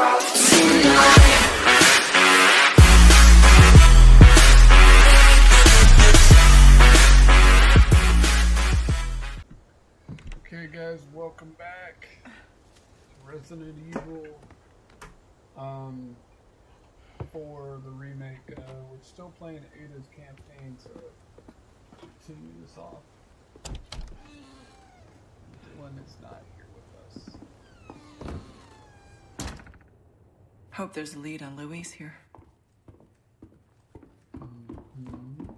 Okay, guys, welcome back to Resident Evil. Um, for the remake, uh, we're still playing Ada's campaign, so continue this off. Dylan is not here with us. Hope there's a lead on Luis here. Mhm.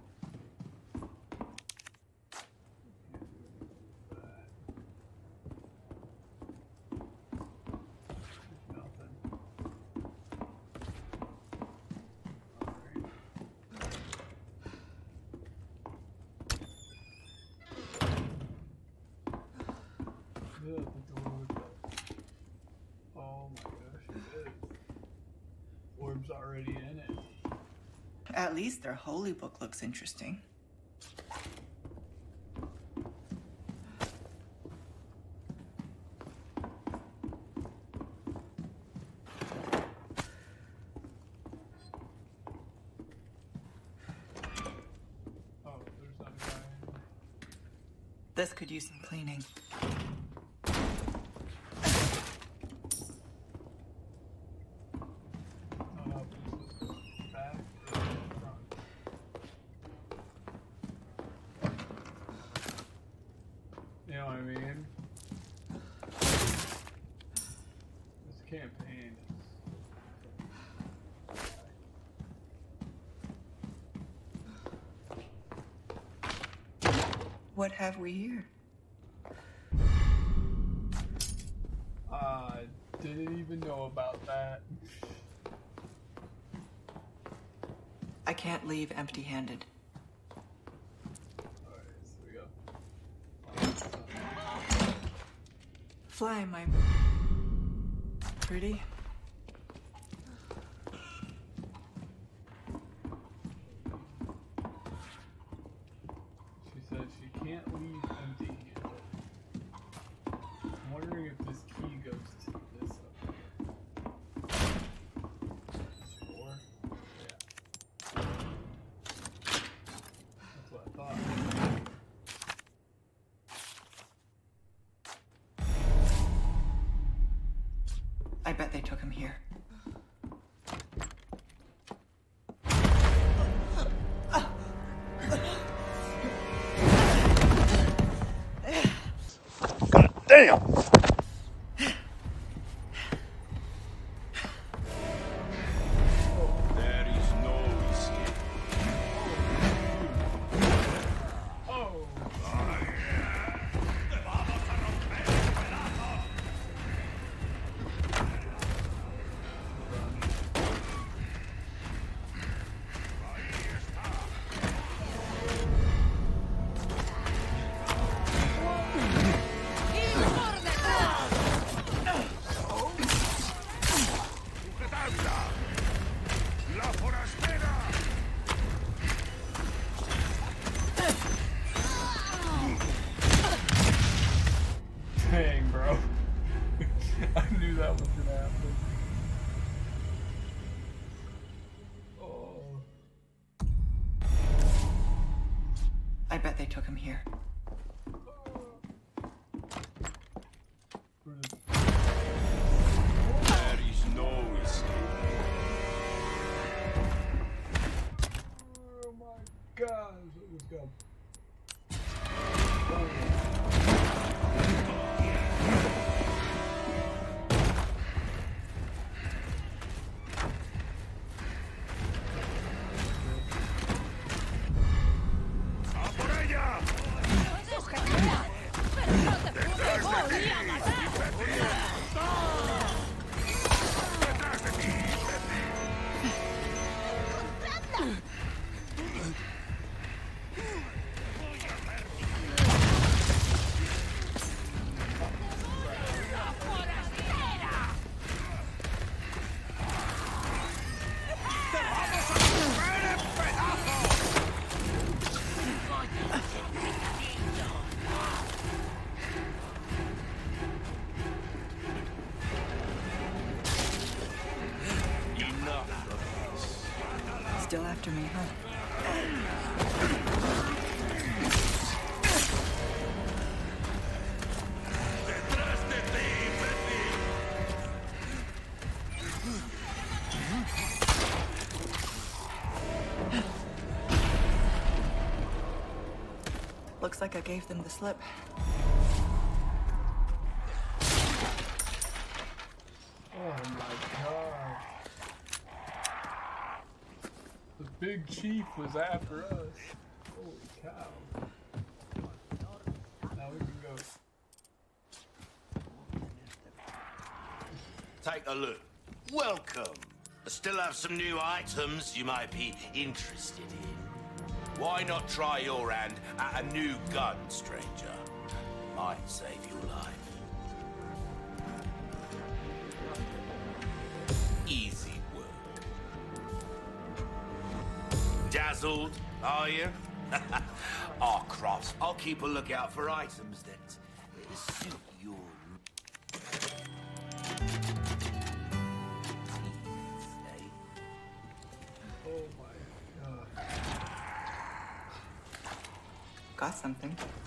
Nothing. Alright. Yeah, the door was up. Oh my gosh, it is. Orb's already in it. At least their holy book looks interesting. Oh, there's not a guy in there. This could use some cleaning. Oh, no, this is back or front. You know what I mean? This campaign is. What have we here? I didn't even know about that. I can't leave empty handed. Alright, so. Fly, my pretty. She said she can't leave empty handed. I'm wondering if this key goes to this up here. Sure. Yeah. That's what I thought. I bet they took him here. God Damn! Looks like I gave them the slip. Oh my god. The big chief was after us. Holy cow. Now we can go. Take a look. Welcome. I still have some new items you might be interested in. Why not try your hand at a new gun, stranger? Might save your life. Easy work. Dazzled, are you? Our ah, cross. I'll keep a lookout for items that suit Got something.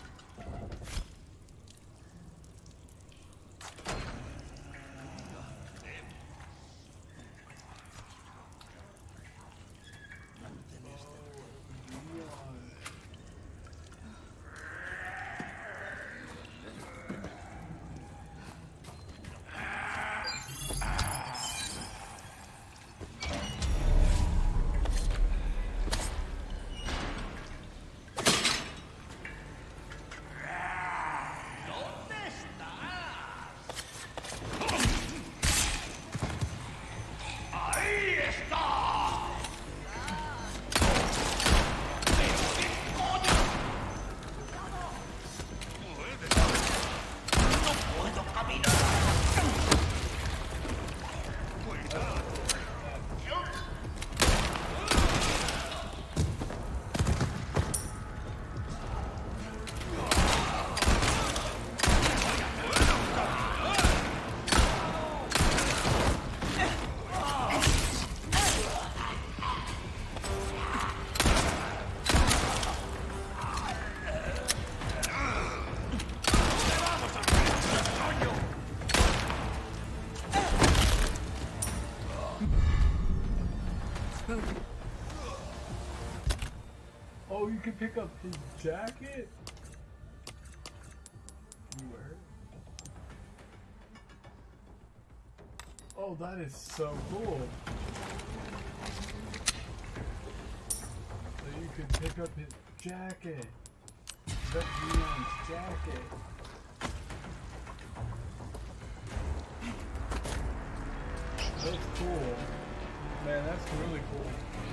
Can pick up his jacket? You were hurt? Oh, that is so cool. So you can pick up his jacket. That's Leon's jacket. That's cool. Man, that's really cool.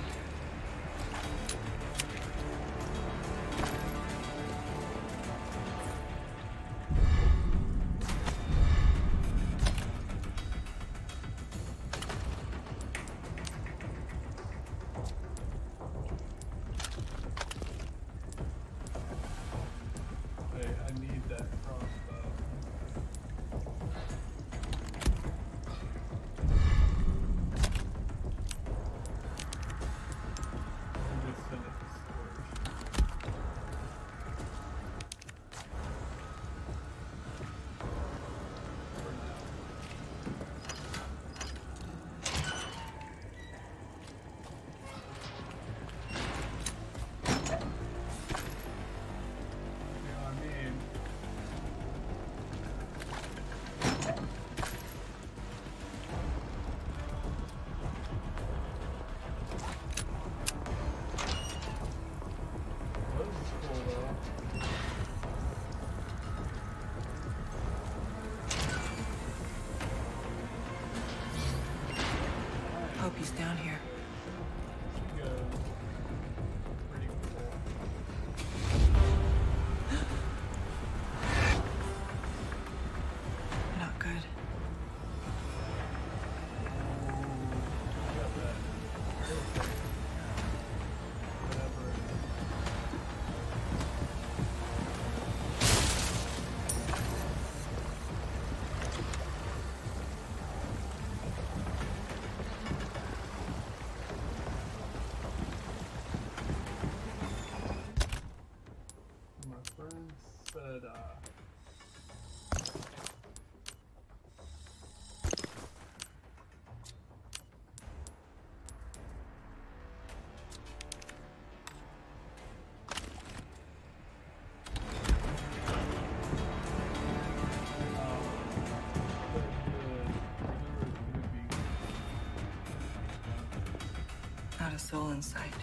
A soul in sight.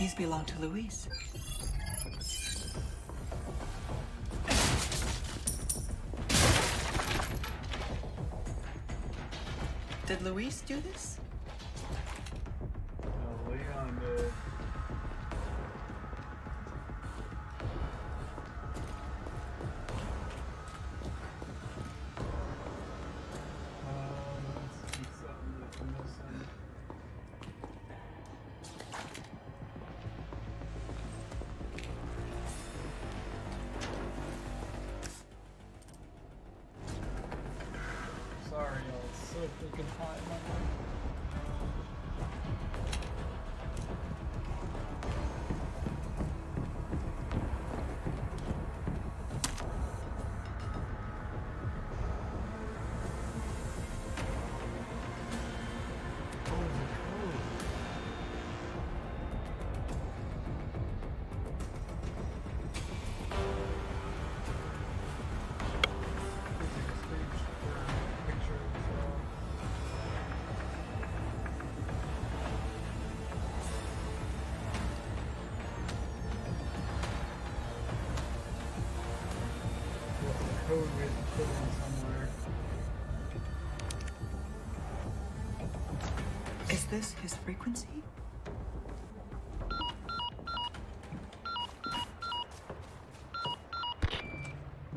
These belong to Luis. Did Luis do this? Code we have to put in somewhere. Is this his frequency?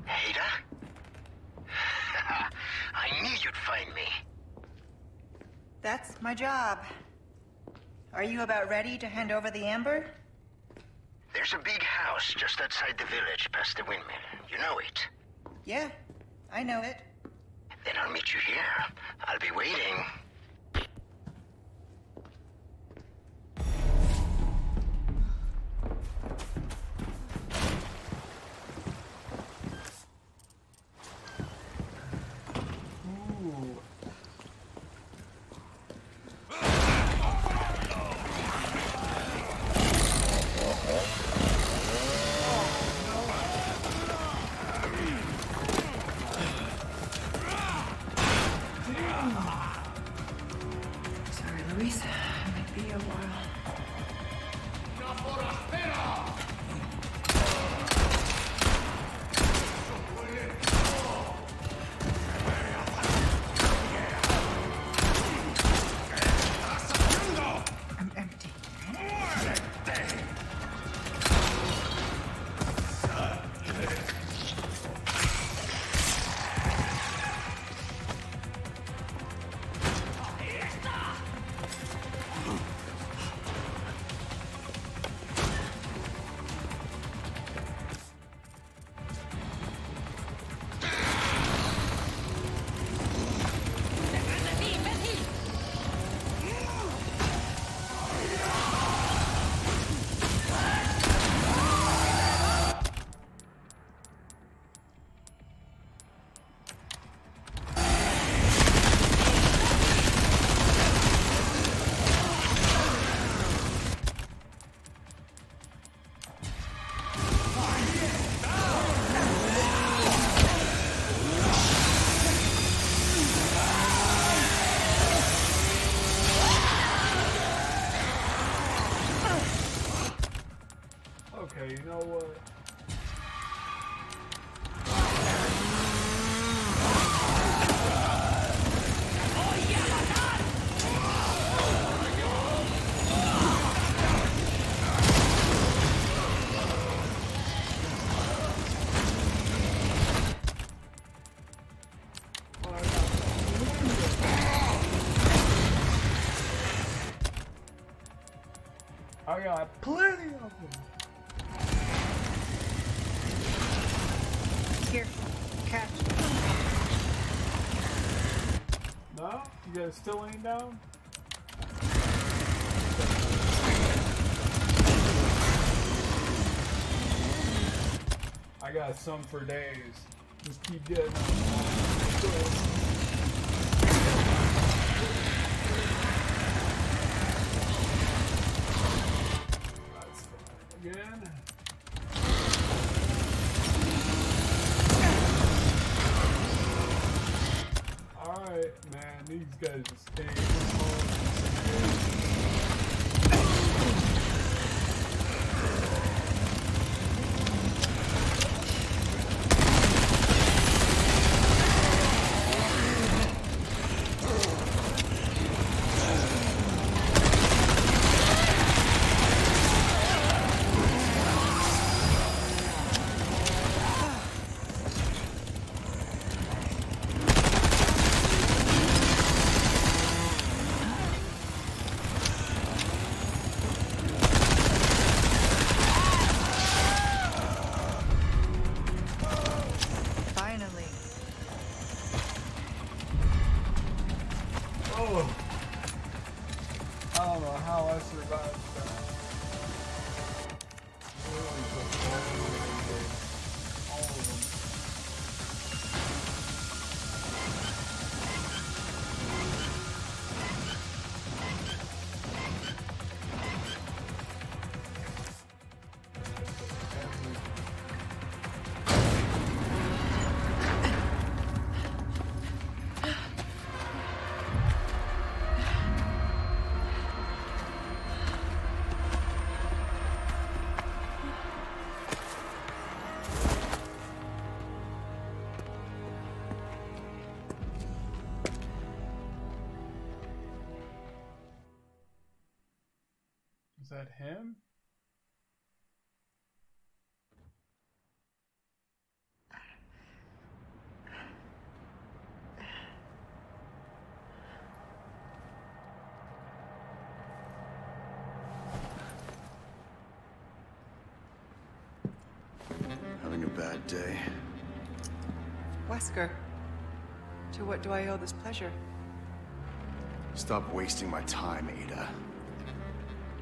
Ada? I knew you'd find me. That's my job. Are you about ready to hand over the amber? There's a big house just outside the village past the windmill. You know it. Yeah, I know it. Then I'll meet you here. I'll be waiting. I got plenty of them. Here, catch. No? You guys still ain't down? I got some for days. Just keep getting them. These guys are staying. That him? Having a bad day. Wesker, to what do I owe this pleasure? Stop wasting my time, Ada.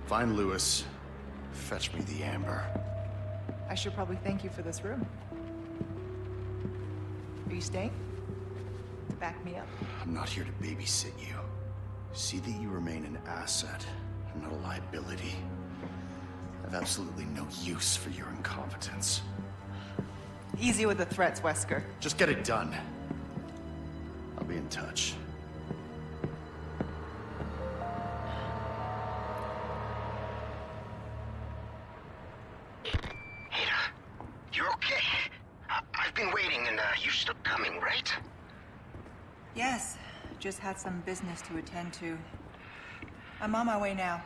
Find Luis. Fetch me the amber. I should probably thank you for this room. Are you staying? To back me up? I'm not here to babysit you. See that you remain an asset, not a liability. I have absolutely no use for your incompetence. Easy with the threats, Wesker. Just get it done. I'll be in touch. Business to attend to. I'm on my way now.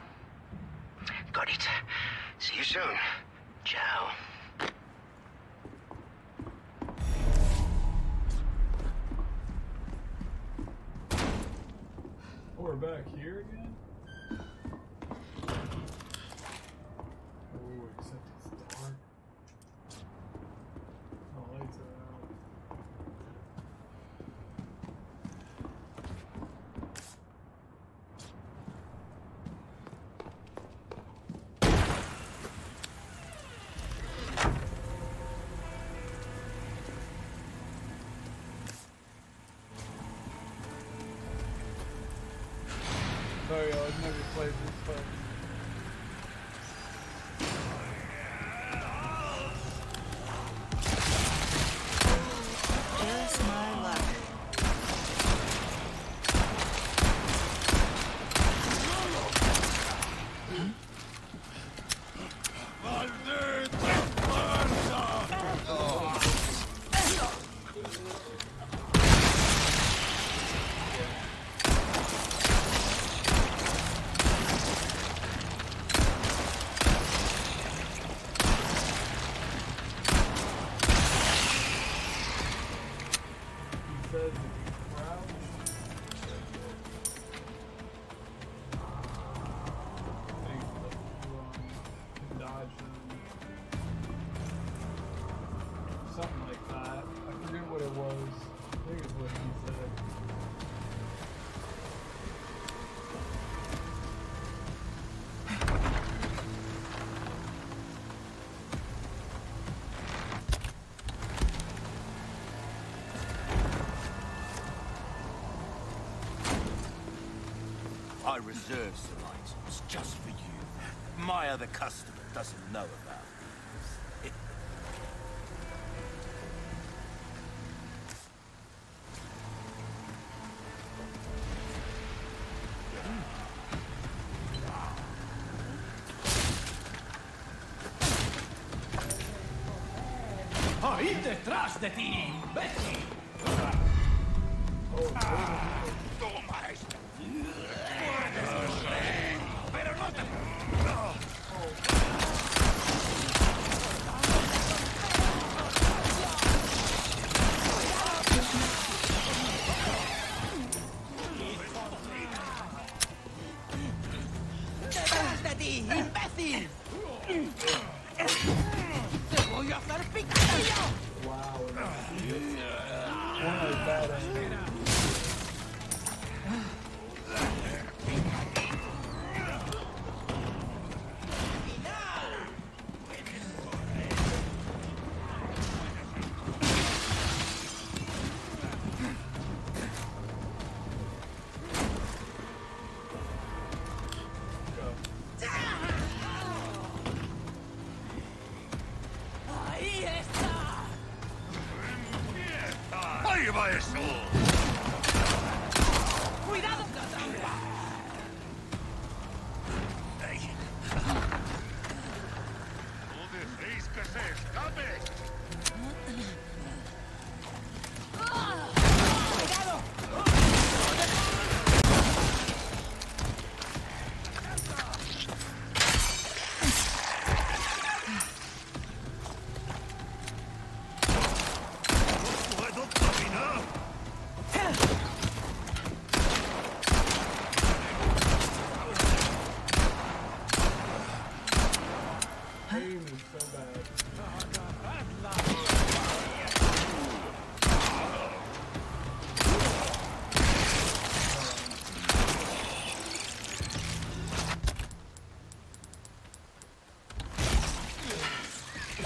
Y'all, I've never played this I reserve some items just for you. My other customer doesn't know about my soul!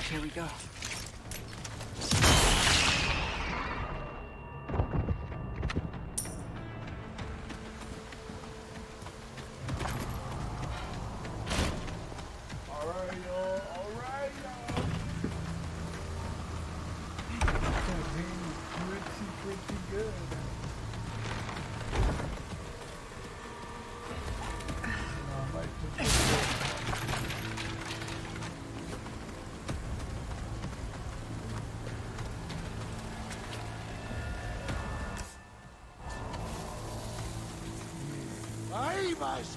Here we go. Levi's.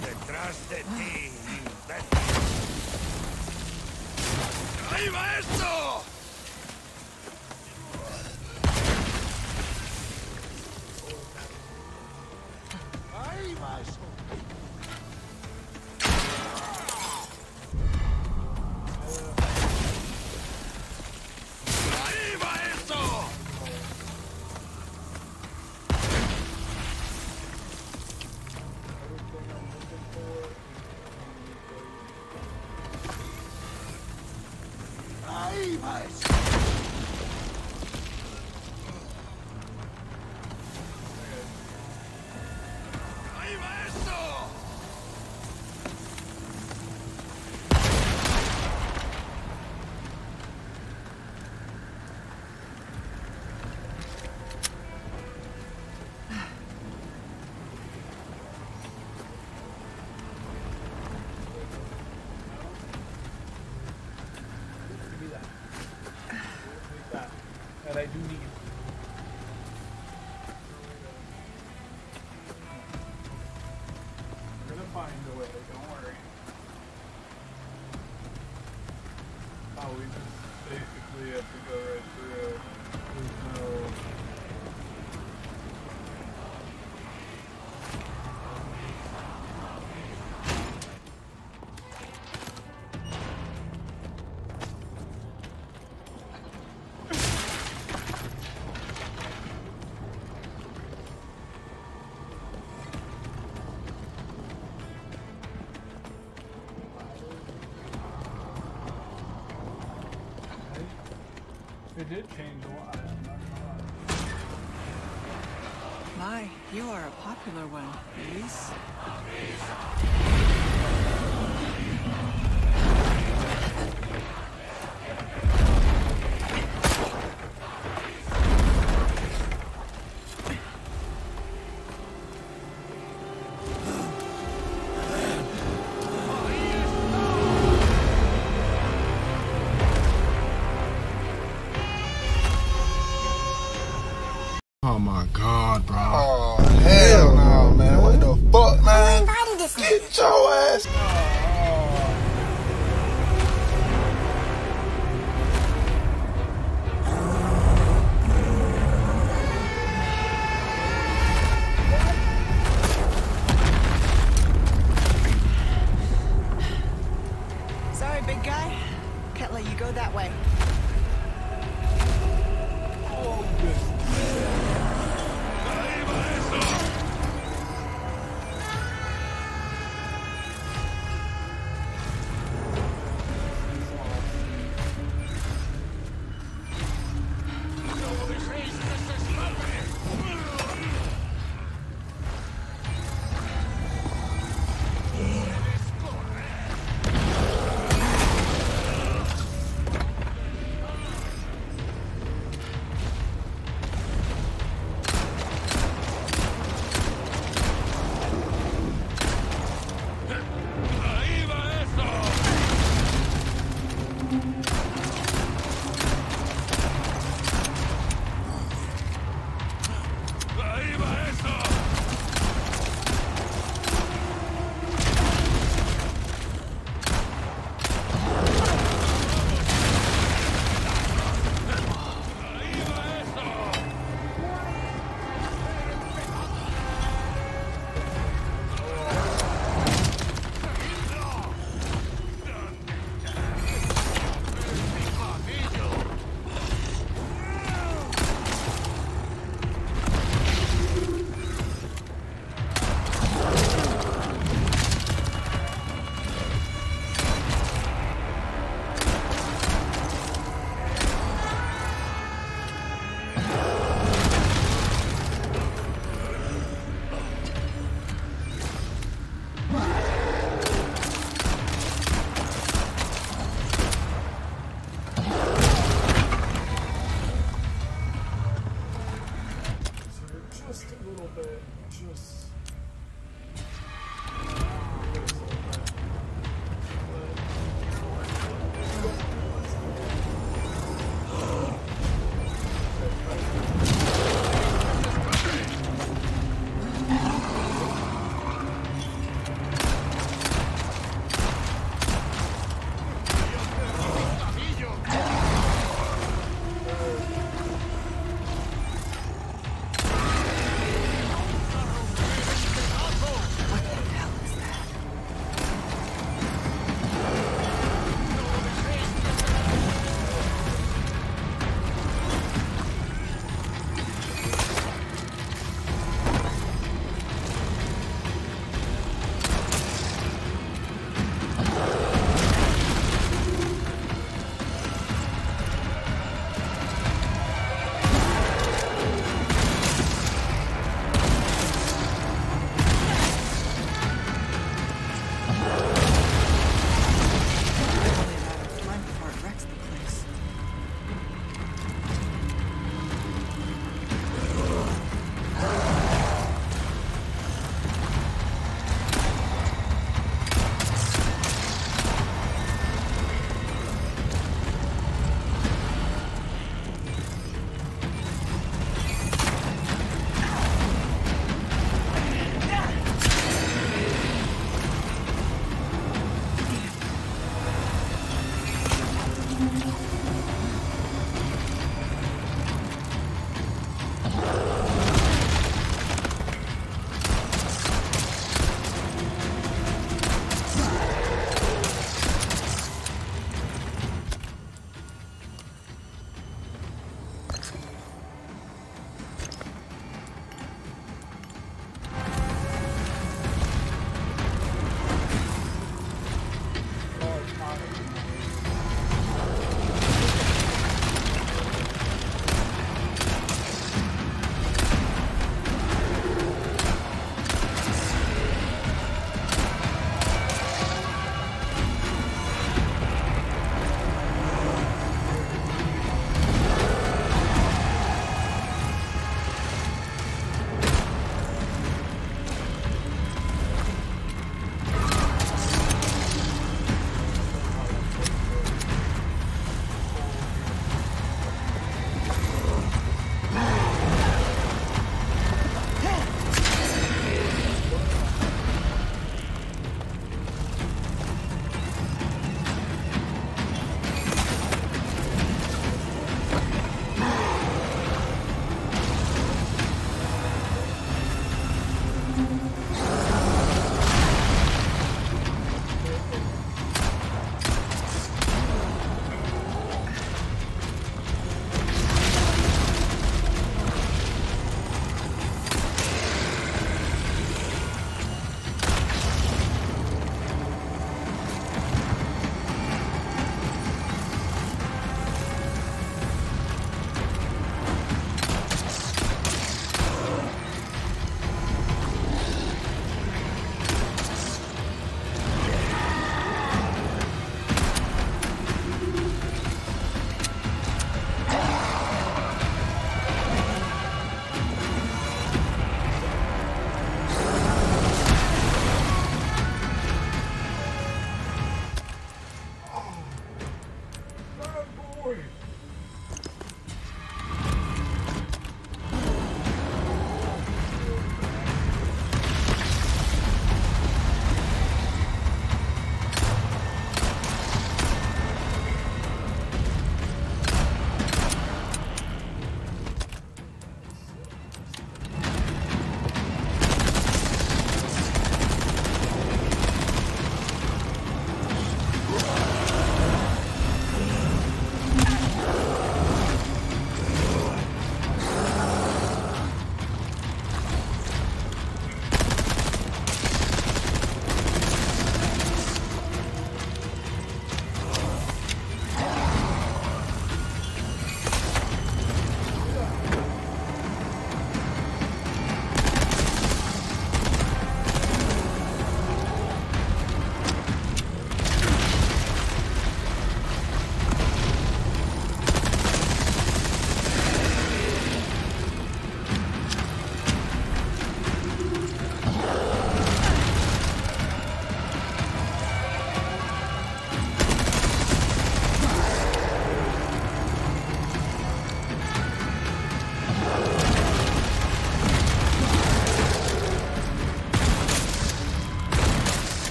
Detrás de ti, imbécil. ¡Arriba esto! we just basically have to go right through. There's no did change a lot. My, you are a popular one, Elise.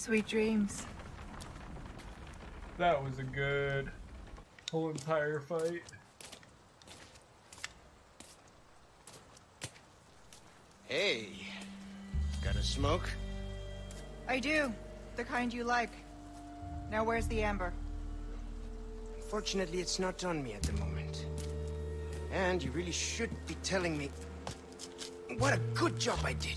Sweet dreams. That was a good whole entire fight. Hey, got a smoke? I do. The kind you like. Now where's the amber? Unfortunately, it's not on me at the moment. And you really should be telling me what a good job I did.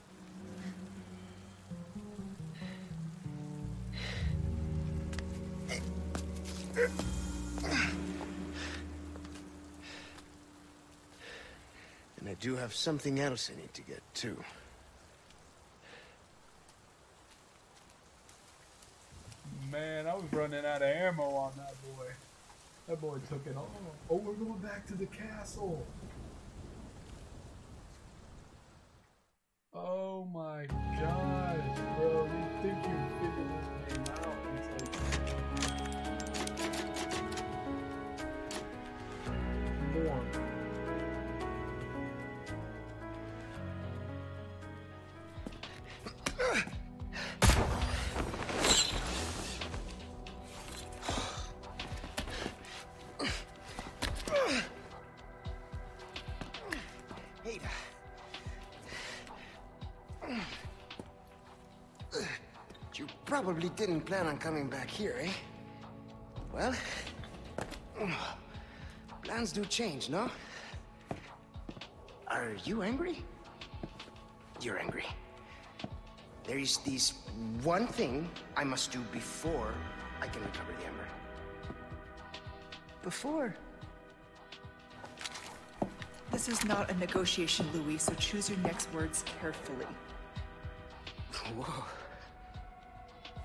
And I do have something else I need to get, too. Man, I was running out of ammo on that boy. That boy took it all. Oh, we're going back to the castle. Probably didn't plan on coming back here, eh? Well, plans do change, no? Are you angry? You're angry. There is this one thing I must do before I can recover the amber. Before. This is not a negotiation, Luis, so choose your next words carefully. Whoa.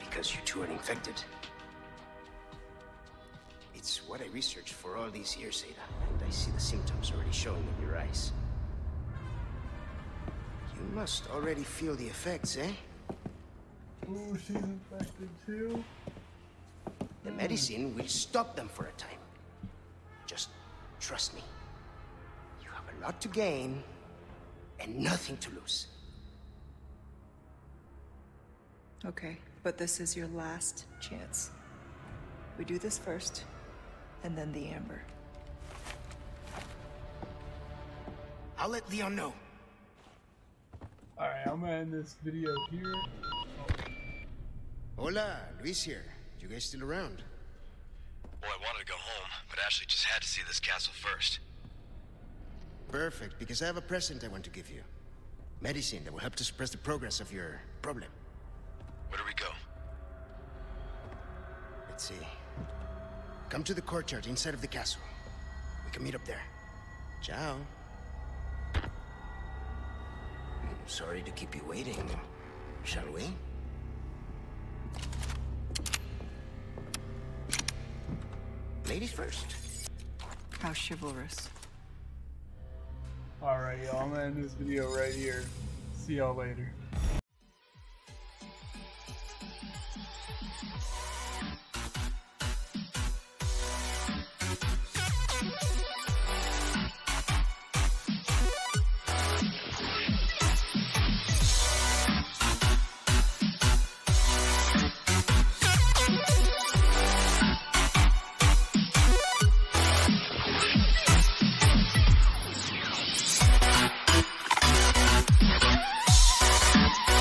Because you two are infected. It's what I researched for all these years, Ada, and I see the symptoms already showing in your eyes. You must already feel the effects, eh? Ooh, she's infected too. The medicine will stop them for a time. Just trust me. You have a lot to gain and nothing to lose. Okay, but this is your last chance. We do this first, and then the amber. I'll let Leon know. Alright, I'm gonna end this video here. Hola, Luis here. You guys still around? Well, I wanted to go home, but Ashley just had to see this castle first. Perfect, because I have a present I want to give you. Medicine that will help to suppress the progress of your problem. See. Come to the courtyard inside of the castle. We can meet up there. Ciao. Sorry to keep you waiting. Shall we? Ladies first. How chivalrous. Alright, y'all. I'm gonna end this video right here. See y'all later.